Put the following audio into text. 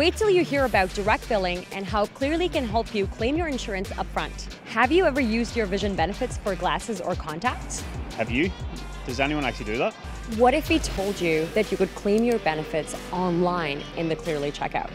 Wait till you hear about direct billing and how Clearly can help you claim your insurance upfront. Have you ever used your vision benefits for glasses or contacts? Have you? Does anyone actually do that? What if we told you that you could claim your benefits online in the Clearly checkout?